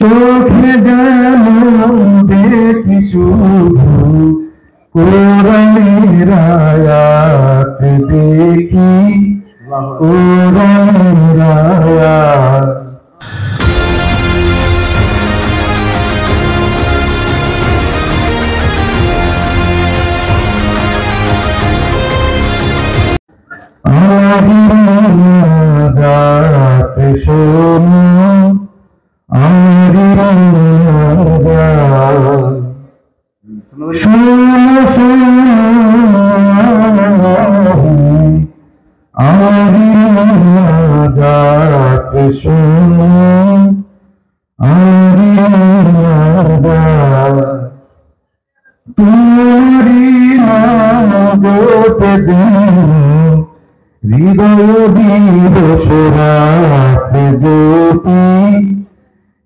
চোখে যেন দেখি শুধু কোরআনের আয়াত দেখি। কোরআনের দিন হৃদয় দিবসরাতে জ্যোতি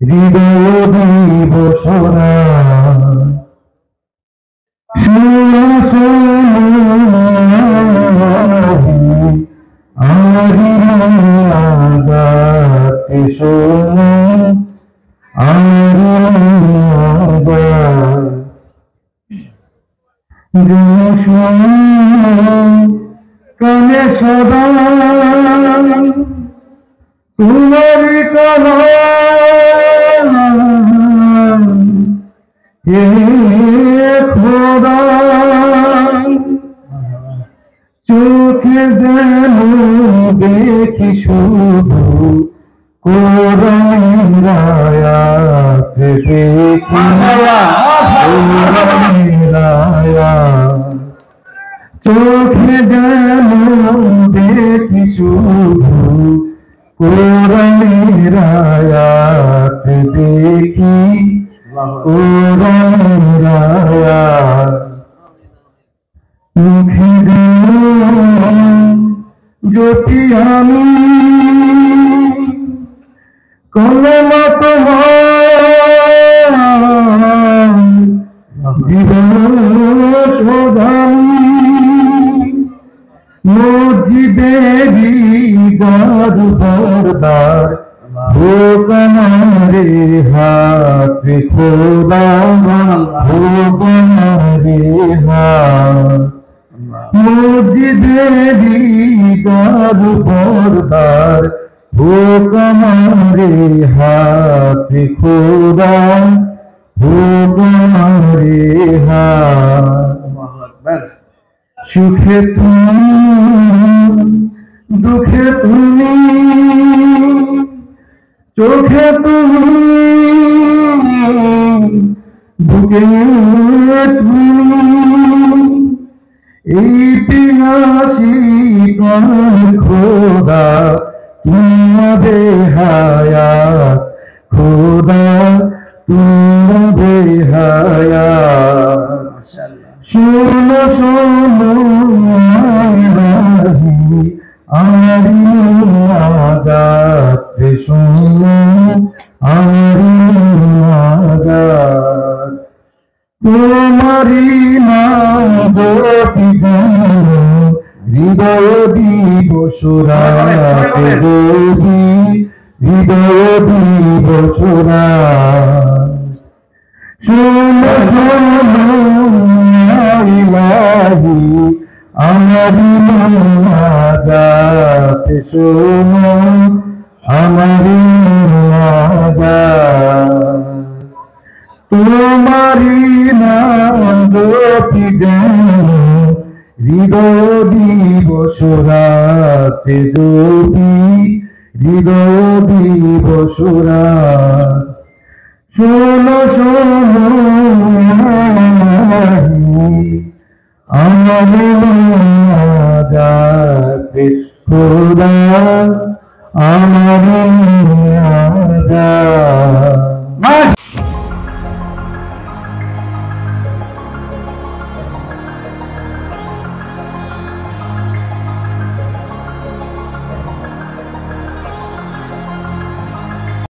হৃদয় কানে সদা তোমার খোদা চোখে যেন দেখি শুধু কোরআন রায়াত দেখি রায়াত চোখে যেন দেখি শুধু কোরআনের আয়াত দেখি। কোরআনের আয়াত। মুখে জ্যোতি আমি কলমা তোমার মসজিদেরি গর বরদার ভোগনারে হাত খোদা ভোগনারে হাত। মসজিদেরি গর বরদার ভোগনারে হাত খোদা ভোগনারে হাত। সুখে তুমি দুঃখে তুমি চোখে তুমি বুকে তুমি খোদা তোমাদের হায়াত খোদা তোমাদের আমারি আগাত শোনো আমারি আগাত তোমারি নাম হৃদয় দিবসরাত দেবী হৃদয় দিবসরাত শোনো শোনো ইলাহি আমারি মাদাতে শোনো আমারি মাদাত তোমারি নাম হৃদয় দিবস রাতে গোপী হৃদয় দিবস রাত আমার আমার